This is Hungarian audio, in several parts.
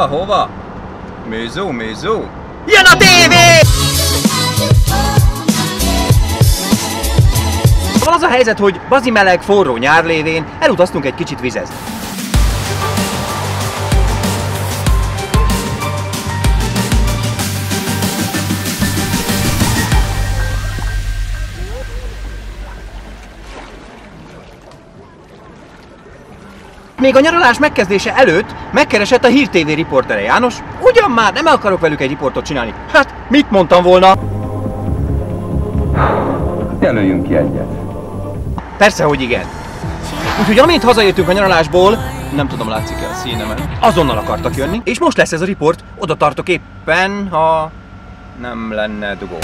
Hova, hova? Mézó, mézó? Jön a tévé! Az a helyzet, hogy bazi meleg, forró nyár lévén elutaztunk egy kicsit vizezni. Még a nyaralás megkezdése előtt megkeresett a Hír TV riportere János, ugyan már nem akarok velük egy riportot csinálni. Hát, mit mondtam volna? Jelöljünk ki egyet. Persze, hogy igen. Úgyhogy amint hazajöttünk a nyaralásból, nem tudom, látszik-e a színemen, azonnal akartak jönni, és most lesz ez a riport, oda tartok éppen, ha nem lenne dugó.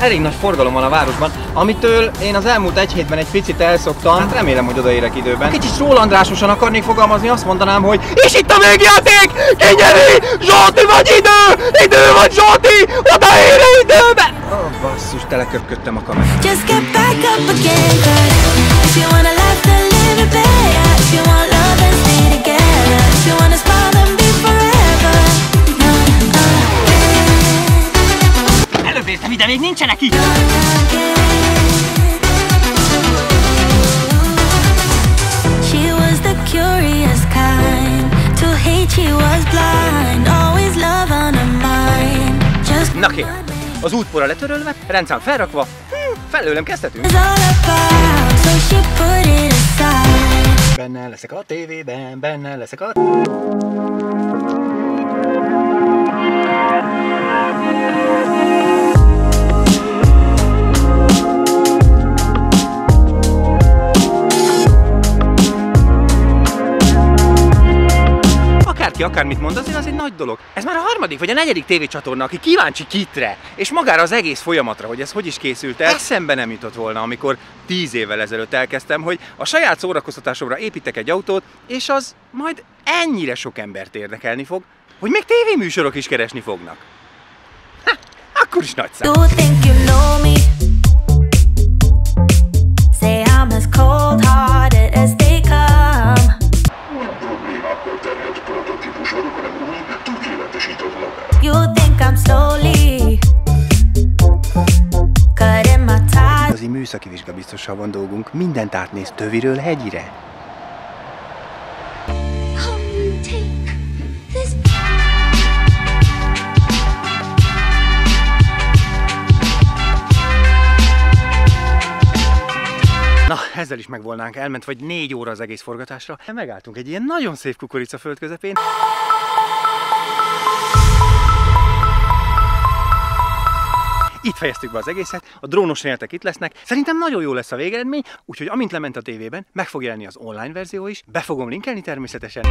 Elég nagy forgalom van a városban, amitől én az elmúlt egy hétben egy picit elszoktam. Hát remélem, hogy odaérek időben. Ha kicsit Rólandrásosan akarnék fogalmazni, azt mondanám, hogy És itt a végjáték! Ki nyeri? Zsolti vagy idő? Idő vagy Zsolti? Odaér időben! Oh, basszus, teleköpködtem a kamerát. Just get back up again, cause if you wanna laugh, then live it better. If you want love, then stay together. On her mind. Just Na kérem, az útpora letörölve, rendszám felrakva, hm, felőlem kezdhetünk. Benne leszek a tévében, benne leszek a... Akárki akármit mond, azért az egy nagy dolog. Ez már a harmadik vagy a negyedik tévécsatorna, aki kíváncsi kitre, és magára az egész folyamatra, hogy ez hogy is készült el. Eszembe nem jutott volna, amikor tíz évvel ezelőtt elkezdtem, hogy a saját szórakoztatásomra építek egy autót, és az majd ennyire sok embert érdekelni fog, hogy még tévéműsorok is keresni fognak. Ha, akkor is nagy szám. Műszaki vizsgabiztossal van dolgunk, mindent átnéz töviről hegyire. Na, ezzel is megvolnánk, elment vagy négy óra az egész forgatásra. Megálltunk egy ilyen nagyon szép kukoricaföld közepén. Itt fejeztük be az egészet, a drónos jelenetek itt lesznek. Szerintem nagyon jó lesz a végeredmény, úgyhogy amint lement a tévében, meg fog jelenni az online verzió is, be fogom linkelni természetesen.